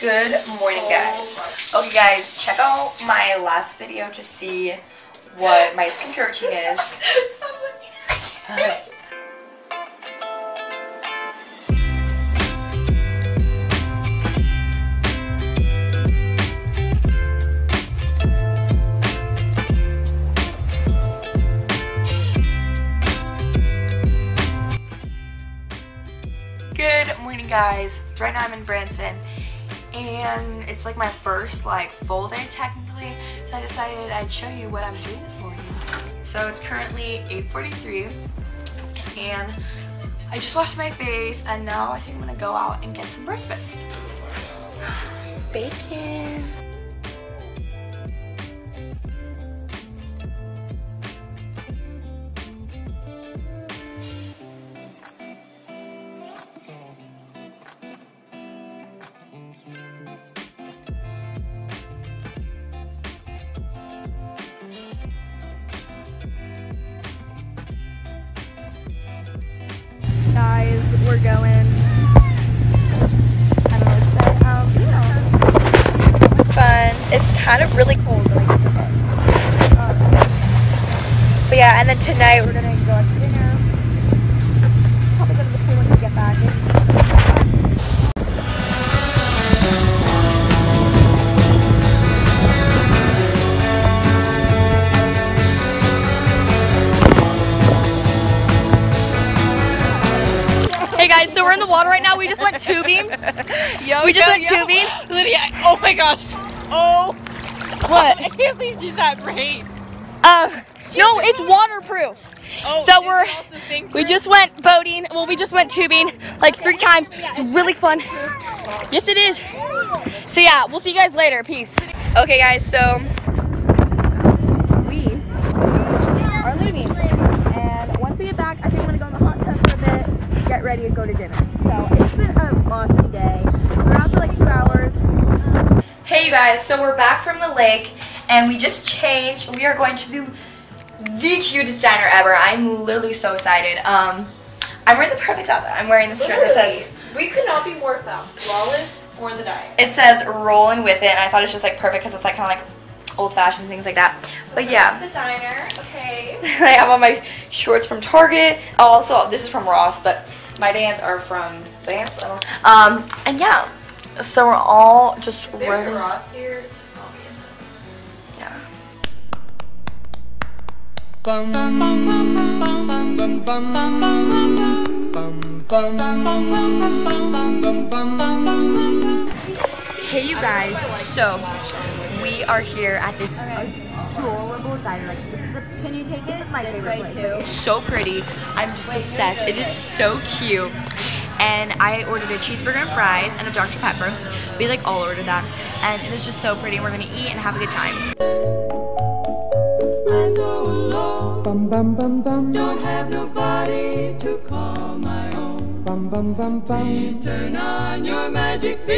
morning, guys. Okay, guys, check out my last video to see what my skincare routine is. Okay. Good morning, guys. Right now I'm in Branson, and it's like my first like full day technically. So I decided I'd show you what I'm doing this morning. So it's currently 8:43, and I just washed my face, and now I think I'm gonna go out and get some breakfast. Bacon. We're going. I don't know what to say. Um. Fun. It's kind of really cold, but yeah, and then tonight we're gonna go out to guys, so we're in the water right now. We just went tubing. Yo, We just yo, went yo. tubing. Lydia, oh my gosh. Oh, What? I can't believe she's that brave. Um, no, it's waterproof. Oh, So we're- you also sing We just went boating. Well, we just went tubing like three times. It's really fun. Yes, it is. So yeah, we'll see you guys later. Peace. Okay, guys. So Hey, you guys. So we're back from the lake, and we just changed. We are going to do the cutest diner ever. I'm literally so excited. Um, I'm wearing the perfect outfit. I'm wearing this shirt that says we could not be more. Flawless or the diner. it says rolling with it, and I thought it's just like perfect because it's like kind of like old fashioned things like that. But yeah, The diner, okay. I have on my shorts from Target. Oh, also this is from Ross, but my Vans are from Vans. I don't know. Um, and yeah, so we're all just There's ready. Ross here. Yeah. Hey you guys, so we are here at this. Like this is the can you take this it? Is my this favorite way place. too. It's so pretty. I'm just Wait, obsessed. It is so cute. And I ordered a cheeseburger and fries and a Dr. Pepper. We like all ordered that. And it is just so pretty. We're gonna eat and have a good time. I'm so alone. Bum bum bum bum. Don't have nobody to call my own. Bum bum bum bum. Please turn on your magic beam, Mr. Sandman.